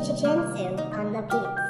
Jinsu on the beats.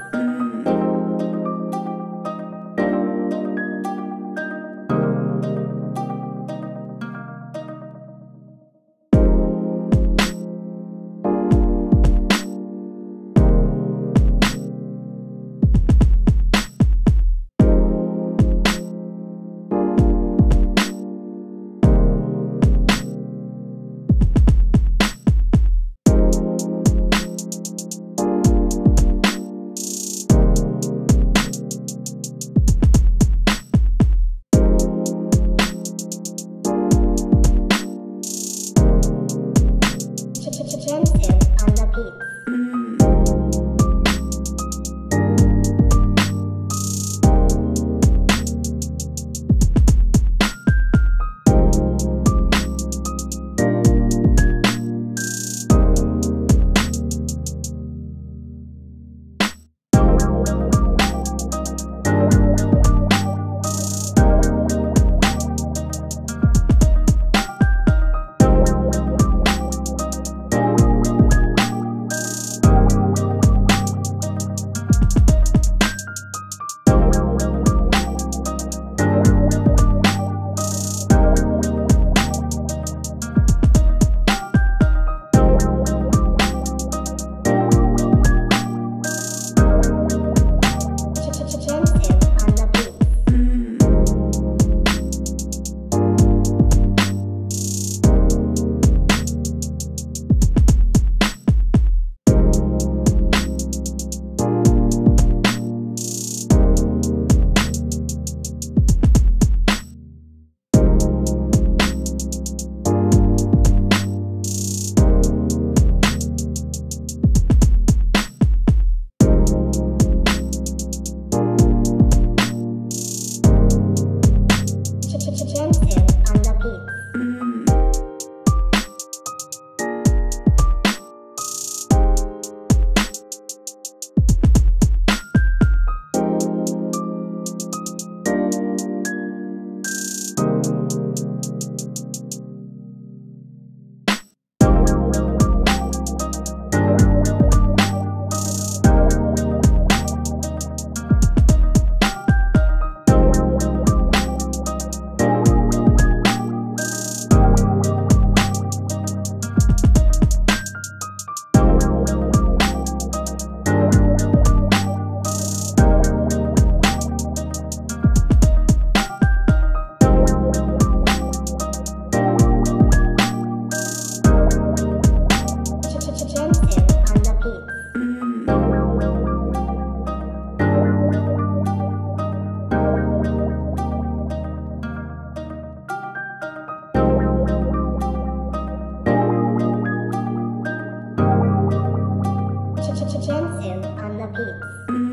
Shenzhou on the beats.